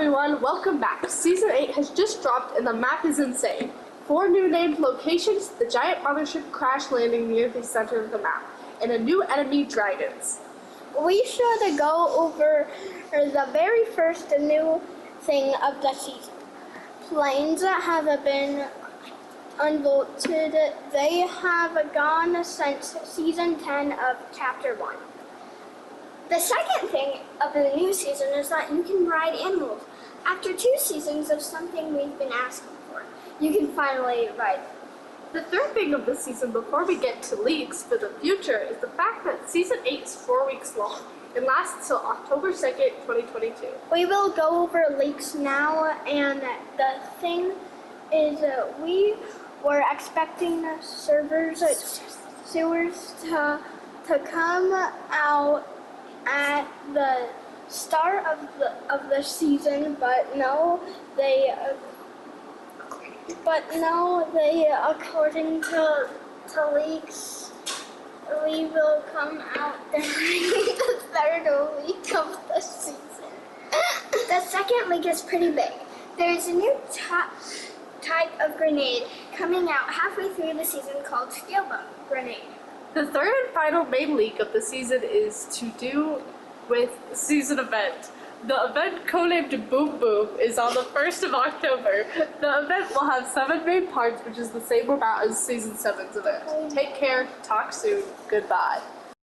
everyone, welcome back. Season 8 has just dropped and the map is insane. Four new named locations, the giant mothership crash landing near the center of the map, and a new enemy, dragons. We should go over the very first new thing of the season. Planes that have been unvaulted. They have gone since season 10 of chapter 1. The second thing of the new season is that you can ride animals. After two seasons of something we've been asking for, you can finally ride them. The third thing of the season before we get to leaks for the future is the fact that season 8 is four weeks long and lasts till October 2nd, 2022. We will go over leaks now, and the thing is, uh, we were expecting servers, sewers to to come out at the start of the of the season, but no, they. Uh, but no, they, according to to leaks, we will come out during the third week of the season. The second leak is pretty big. There's a new top type of grenade coming out halfway through the season called Steelbone Grenade. The third and final main leak of the season is to do with season event. The event codenamed Boom Boom is on the 1st of October. The event will have seven main parts, which is the same amount as season 7's event. Take care, talk soon, goodbye.